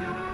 you.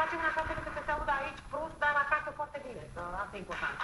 facem în așa fel încât să se audă aici prost, dar acasă foarte bine. Asta e important.